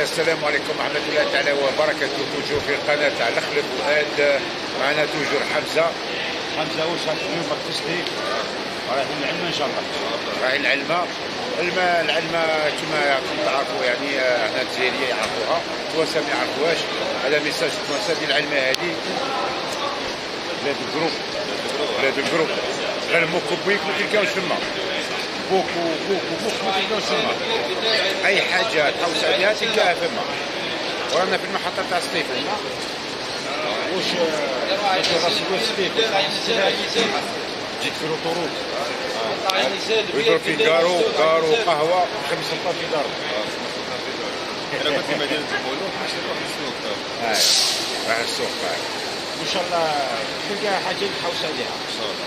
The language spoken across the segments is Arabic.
السلام عليكم ورحمة الله تعالى وبركاته. toujours في القناة تاع الخلف وهاد معنا toujours حمزة. حمزة واش راك اليوم راك تسلي رايحين العلمة إن شاء الله. رايحين العلمة العلمة العلمة كما راكم تعرفوا يعني إحنا الجزائرية يعرفوها توانسة ما يعرفوهاش هذا message توانسة ديال العلمة هذه بلاد الجروب. بلاد الجروب. غير موكو بيك ما تلقاوش في العلمة beaucoup beaucoup beaucoup ما العلمة أي حاجة تحوس عليها تلقاها في العلمة. ورانا في المحطة تاع سطيف هنا واش راس سطيف تجيك في ال autoroute. ويضرب في كارو كارو قهوة خمس سلطات في دارو. أنا كنت في مدينة المولود باش نروح للسوق راح السوق إن شاء الله تلقاها حاجة تحوس عليها.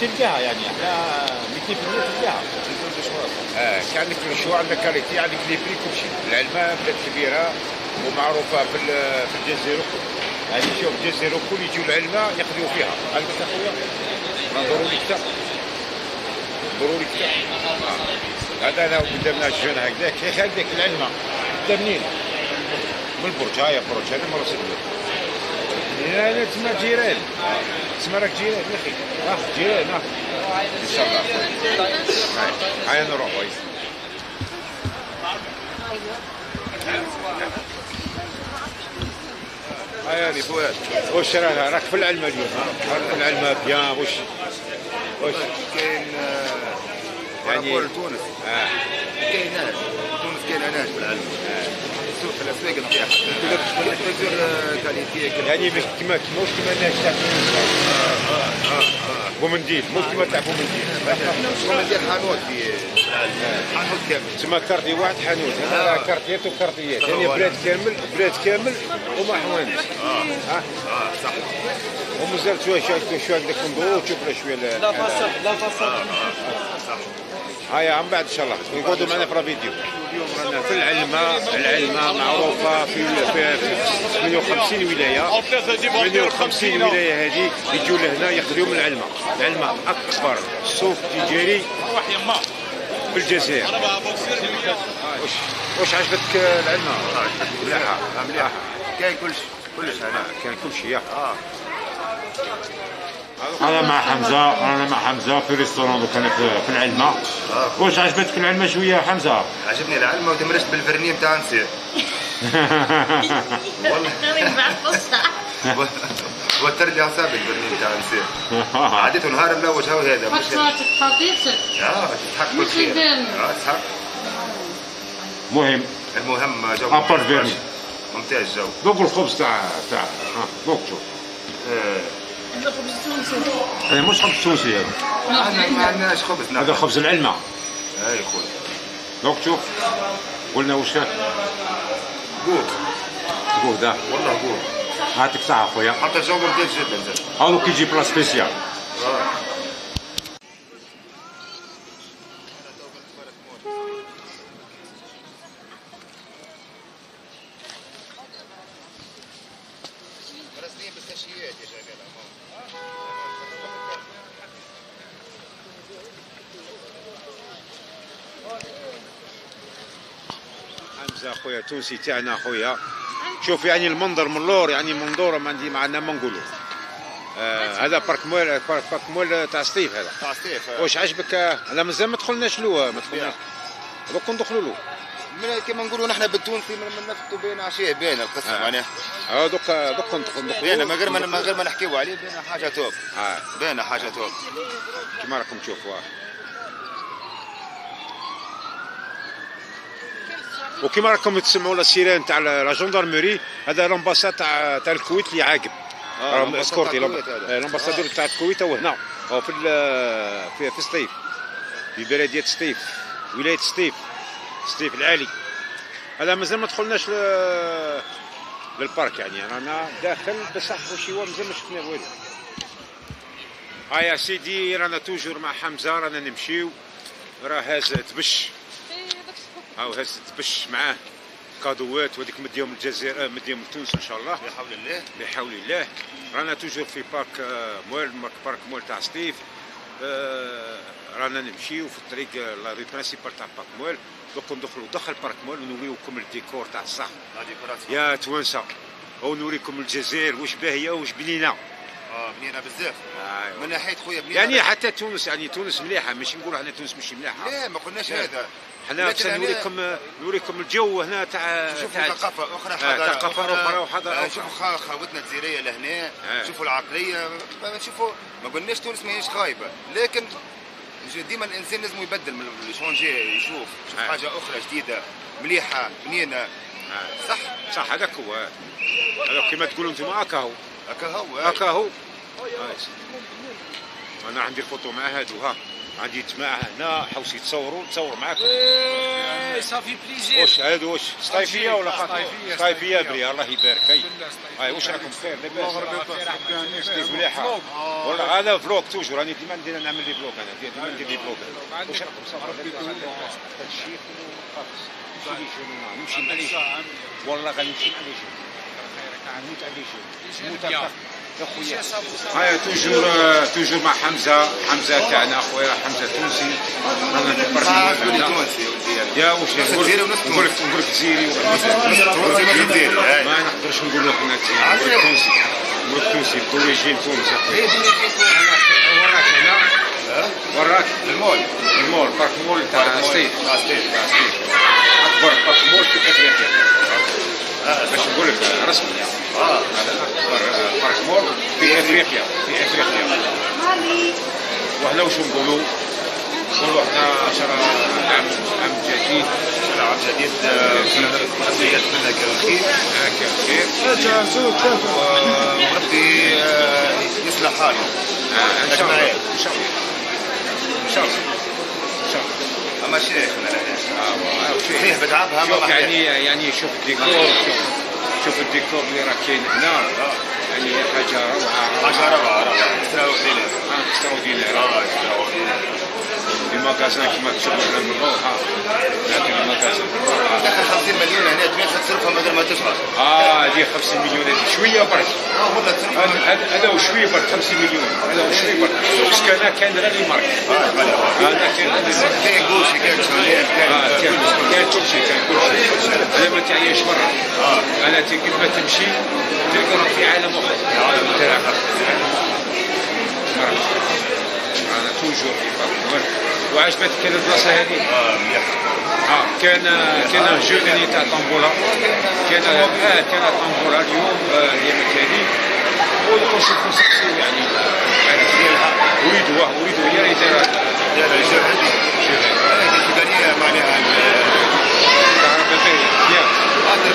تلقاها يعني إحنا 200% تلقاها. آه كان عندك ال choix عندك qualité عندك les prix كل شيء. العلمة بلاد كبيرة ومعروفة في في الجزائر الكل يعني شوف الجزائر الكل يجوا العلمة ياخذوا فيها. عندك أخويا. ضروري كتاب ضروري كتاب آه. هذا أنا قدامنا الجون هكذاك. يا أخي هكذاك العلمة. انت منين؟ من البرج. هاي برج. هذا مرة سلمي لا تسمى جيران. تسمى راك جيران يا أخي. آه جيران آه إن شاء الله. هاي نروح oui هاي يعني فؤاد واش راه راك في العلمة اليوم؟ راك في العلمة bien واش واش كاين يعني- يعني تونس. آه. كايناش تونس كايناش في العلم السوق في الاسواق نطيح تزور كاليتي يعني مش كما كما واش كما الناس تاع بومنديل مش كما تاع بومنديل ندير حانوت في حانوت كامل. تسمى كارتي واحد حانوت. هذا راه كارتيات وكارتيات يعني بلاد كامل بلاد كامل وما حوانش ها آه. صح. ومازال شوية شوية شوية هكذاك ندورو تشوف لا شوية لا فاصل لا فاصل هيا عم بعد إن شاء الله. يقعدوا معنا في اليوم رانا في العلمة العلمة معروفة في في, في 58 ولاية. 58 ولاية هذه يجوا لهنا ياخذوا من العلمة. العلمة أكبر سوق تجاري في الجزائر. واش واش عجبتك العلمة؟ مليحة مليحة. كاين كلش كلش هنا كان كل شيء آه. أنا مع حمزة أنا مع حمزة في ريستورون دوك أنا في, في العلمة. واش عجبتك العلمة شوية حمزة؟ عجبني العلم وتمرشت بالفرني نتاع نسير والله. وتر لي أعصابي الفرني نتاع نسير عديته نهار الأول هو هذا مش خطيتك آه تستحق كل يبان. آه مهم. المهم جو. ممتاز. جو. دوك الخبز تاع تاع دوك شوف. آه. الخبز التونسي هذا مش خبز تونسي هذا. ما عندناش خبز هذا خبز العلمة. اي خويا دوك شوف. قلنا واش كان قوت. قول ده والله قوت. هاتك ساعة خويا حتى الجو ممتاز جدا هذا كيجي بلا سبيسيال. حمزه خويا تونسي تاعنا خويا شوف يعني المنظر من اللور يعني منظور ما عندي معنا ما نقولوا آه هذا بارك مول بارك مول تاع سطيف هذا. تاع سطيف آه. واش عجبك؟ أنا مازال ما دخلناش له ما دخلناش. دوك ندخلوا له. من كما نقولوا نحن بالتونسي من من نفطوا بين عشيه بين القصة آه. معناها. آه دوك دوك بين ندخلوا من غير ما من غير ما نحكيو عليه بين حاجة top. آه. بين حاجة top. كما راكم تشوفوا وكما راكم تسمعوا la sirène تاع la gendarmerie هذا l'ambassade تاع تاع الكويت اللي عاقب. آه، escorté هذا. l'ambassadeur تاع الكويت هو هنا. هو في ال- في في سطيف في بلديه سطيف ولاية سطيف سطيف العالي. هذا مازال ما دخلناش للبارك يعني. رانا داخل بصح وشي هو مازال ما شفنا والو. هيا سيدي رانا toujours مع حمزة رانا نمشيو. راه هاز تبش هاو هاز تبش معاه cadeau ات وهذيك مديهم الجزائر آه، مديهم لتونس إن شاء الله. بحول الله. بحول الله. رانا toujours في بارك آه، مول مارك بارك مول تاع سطيف. آه، رانا نمشيو في الطريق آه، la rue principale تاع بارك مول دوك ندخلوا داخل بارك مول ونوريوكم الديكور تاع الصح. يا توانسة. ونوريكم الجزائر واش باهية واش بنينة. آه بنينة بزاف. أيوة. من ناحية خويا بنينة يعني حتى تونس يعني تونس مليحة. ماشي نقولوا إحنا تونس ماشي مليحة. لا ما قلناش. هذا. حنا لكن بس نوريكم نوريكم الجو هنا تاع شوفوا تاع ثقافة أخرى آه، حضارة ثقافة أخرى وحضارة آه،. شوفوا خا- خاوتنا الجزائرية لهنا آه. شوفوا العقلية ما شوفوا ما قلناش تونس ماهيش خايبة لكن ديما الإنسان لازم يبدل من يشونجي يشوف يشوف. حاجة أخرى جديدة مليحة بنينة آه. صح صح هذاك هو هذا كما تقولوا أنتم هكا هو هكا هو هكا هو. أنا عندي الفوتو مع هادو ها عندي جماعة هنا حوسي تصوروا تصور معاكم صافي بليزير واش هادو واش صيفيه ولا خاطر صيفية. بري الله يبارك. هاي واش راكم بخير لاباس. كيف مليحة. والله هذا فلوق توجور. راني ديما ندير نعمل لي فلوق أنا. ديما ندير لي فلوق. واش راكم صافي؟ خلاص. نمشي لي نمشي مع لي والله غنمشي مع لي نموت على لي نموت هيا توجور توجور مع حمزه حمزه تاعنا خويا. حمزه تونسي رانا. تونسي ولدي. يا واش نص نقول لك نقول لك جزيري تونسي. ما نقدرش نقول لك أنا نقول تونسي. نقول لك تونسي. دوريجين تونس يا خويا وراك هنا. وراك. المول. المول. بارك مول. تاع ستيت أكبر بارك مول في أفريقيا. باش نقول لك رسمي يعني هذا اكبر بارك مول في افريقيا في افريقيا وحنا واش نقولوا نقولوا إحنا عشرة عام عام جديد عام جديد تحديات منك الخير هكا خير وربي يصلح حاله ان شاء الله. ان شاء الله ان شاء الله ان شاء الله اما شوف- فيه بدعبها شوف يعني يعني شوف الديكور شوف شوف الديكور اللي راه كاين هنا يعني حاجة روعة حاجة روعة روعة. extraordinaire extraordinaire آه extraordinaire ال magasin كما تشوفوا من الروح ها. لكن ال magasin دخل 50 مليون هنا تبيع تصرفها من غير ما تشعر. آه هذه 50 مليون هذه شوية برك. آه والله هذا هو شوية برك 50 مليون. هذا هو شوية برك. بس كان كان غير لي مارك. آه هذا كان آه كاين كان كان كل شيء كان كل شيء أنا ما تعيش برا أنا كيف ما تمشي تلقى روحك في عالم اخر عالم مرة. أنا توجور وعجبتك البلاصة هذه؟ آه مليح. آه كان كان جو ثاني تاع طنبوله كان آه كان طنبوله اليوم آه، الأيام هذه ونقول شوفوا سقسيو يعني عرفت ديالها اريدوا اريدوا هي اللي دايره يا رجال عندي هذه السودانيه معناها كهربائيه ياك هذا